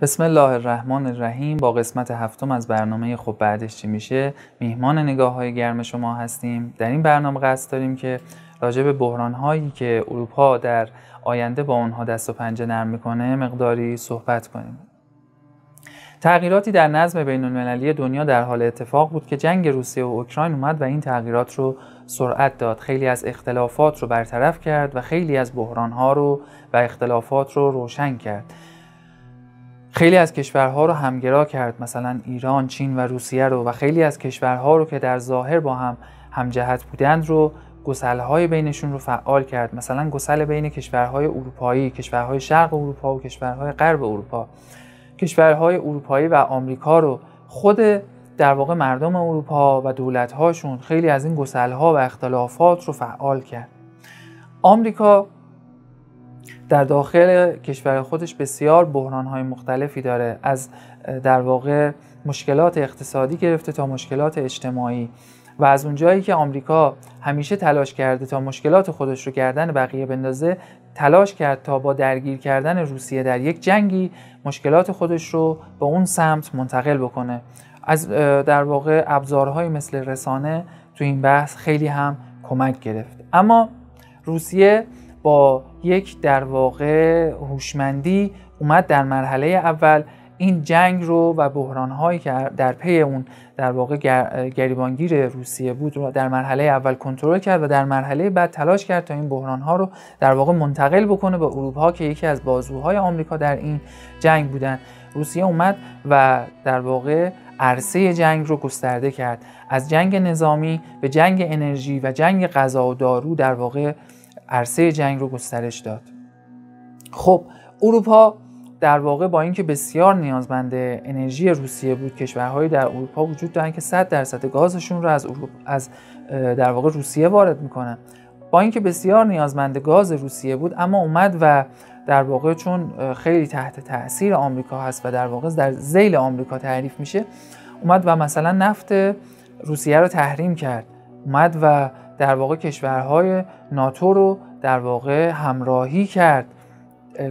بسم الله الرحمن الرحیم. با قسمت هفتم از برنامه خب بعدش چی میشه؟ میهمان نگاه های گرم شما هستیم. در این برنامه قصد داریم که راجع به بحران هایی که اروپا در آینده با اونها دست و پنجه نرم می‌کنه مقداری صحبت کنیم. تغییراتی در نظم بین المللی دنیا در حال اتفاق بود که جنگ روسیه و اوکراین اومد و این تغییرات رو سرعت داد. خیلی از اختلافات رو برطرف کرد و خیلی از بحران ها رو و اختلافات رو روشن کرد. خیلی از کشورها رو همگرا کرد مثلا ایران، چین و روسیه رو و خیلی از کشورها رو که در ظاهر با هم همجهت بودند رو گسلهای بینشون رو فعال کرد. مثلا گسل بین کشورهای اروپایی، کشورهای شرق اروپا و کشورهای غرب اروپا. کشورهای اروپایی و آمریکا رو خود در واقع مردم اروپا و دولتهاشون خیلی از این گسلها و اختلافات رو فعال کرد. آمریکا در داخل کشور خودش بسیار بحرانهای مختلفی داره. از در واقع مشکلات اقتصادی گرفته تا مشکلات اجتماعی. و از اونجایی که آمریکا همیشه تلاش کرده تا مشکلات خودش رو گردن بقیه بندازه تلاش کرد تا با درگیر کردن روسیه در یک جنگی مشکلات خودش رو به اون سمت منتقل بکنه. از در واقع ابزارهای مثل رسانه تو این بحث خیلی هم کمک گرفت. اما روسیه با یک در واقع هوشمندی اومد در مرحله اول. این جنگ رو و بحرانهایی که در پی اون در واقع گریبانگیر روسیه بود رو در مرحله اول کنترل کرد و در مرحله بعد تلاش کرد تا این بحرانها رو در واقع منتقل بکنه به اروپا که یکی از بازوهای آمریکا در این جنگ بودن. روسیه اومد و در واقع عرصه جنگ رو گسترده کرد. از جنگ نظامی به جنگ انرژی و جنگ غذا و دارو در واقع عرصه جنگ رو گسترش داد. خب اروپا در واقع با اینکه بسیار نیازمند انرژی روسیه بود کشورهایی در اروپا وجود دارن که 100 درصد گازشون رو از از در واقع روسیه وارد می‌کنن. با اینکه بسیار نیازمند گاز روسیه بود اما اومد و در واقع چون خیلی تحت تاثیر آمریکا هست و در واقع در ذیل آمریکا تعریف میشه اومد و مثلا نفت روسیه رو تحریم کرد. اومد و در واقع کشورهای ناتو رو در واقع همراهی کرد.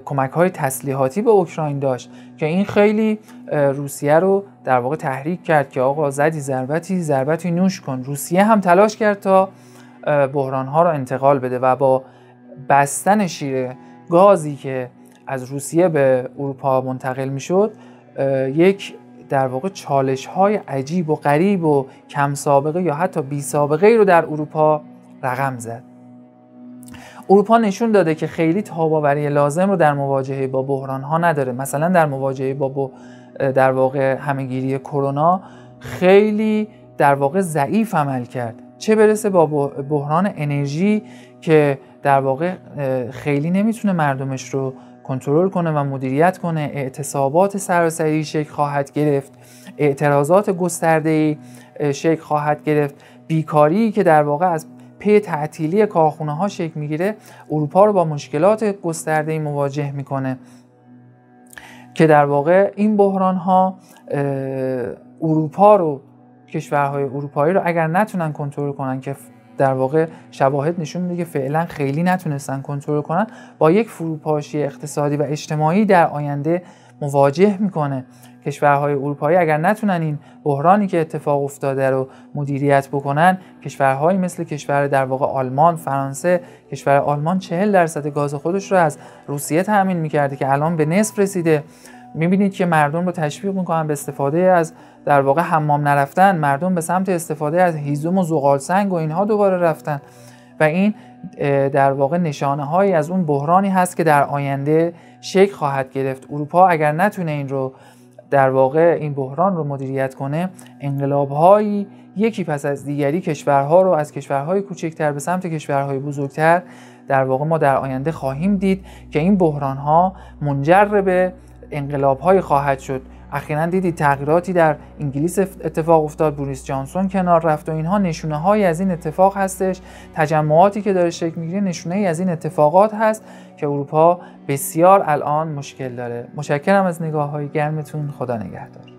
کمک های تسلیحاتی به اوکراین داشت که این خیلی روسیه رو در واقع تحریک کرد که آقا زدی ضربتی ضربتی نوش کن. روسیه هم تلاش کرد تا بحران ها رو انتقال بده و با بستن شیر گازی که از روسیه به اروپا منتقل می‌شد یک در واقع چالش های عجیب و غریب و کم سابقه یا حتی بی سابقه رو در اروپا رقم زد. اروپا نشون داده که خیلی تاباوری لازم رو در مواجهه با بحران ها نداره. مثلا در مواجهه با در واقع همهگیری کرونا خیلی در واقع ضعیف عمل کرد. چه برسه با بحران انرژی که در واقع خیلی نمی‌تونه مردمش رو کنترل کنه و مدیریت کنه اعتصابات سراسری شکل خواهد گرفت اعتراضات گسترده شکل خواهد گرفت. بیکاری که در واقع از پی تعطیلی کارخونه ها شکل می‌گیره اروپا رو با مشکلات گسترده مواجه می‌کنه. که در واقع این بحران ها اروپا رو کشورهای اروپایی رو اگر نتونن کنترل کنن که در واقع شواهد نشون میده که فعلا خیلی نتونستن کنترل کنن. با یک فروپاشی اقتصادی و اجتماعی در آینده مواجه می‌کنه کشورهای اروپایی. اگر نتونن این بحرانی که اتفاق افتاده رو مدیریت بکنن کشورهایی مثل کشور در واقع آلمان فرانسه کشور آلمان 40 درصد گاز خودش رو از روسیه تامین می‌کرده که الان به نصف رسیده. می‌بینید که مردم رو تشویق می‌کنن به استفاده از در واقع حمام نرفتن. مردم به سمت استفاده از هیزم و زغال سنگ و اینها دوباره رفتن. و این در واقع نشانه هایی از اون بحرانی هست که در آینده شکل خواهد گرفت. اروپا اگر نتونه این رو در واقع این بحران رو مدیریت کنه انقلاب هایی یکی پس از دیگری کشورها رو از کشورهای کوچکتر به سمت کشورهای بزرگتر در واقع ما در آینده خواهیم دید که این بحران ها منجر به انقلاب های خواهد شد. اخیرا دیدید تغییراتی در انگلیس اتفاق افتاد. بوریس جانسون کنار رفت و اینها نشونه های از این اتفاق هستش. تجمعاتی که داره شکل می‌گیره نشونه ای از این اتفاقات هست که اروپا بسیار الان مشکل داره. مشکرم از نگاه های گرمتون. خدا نگهدار.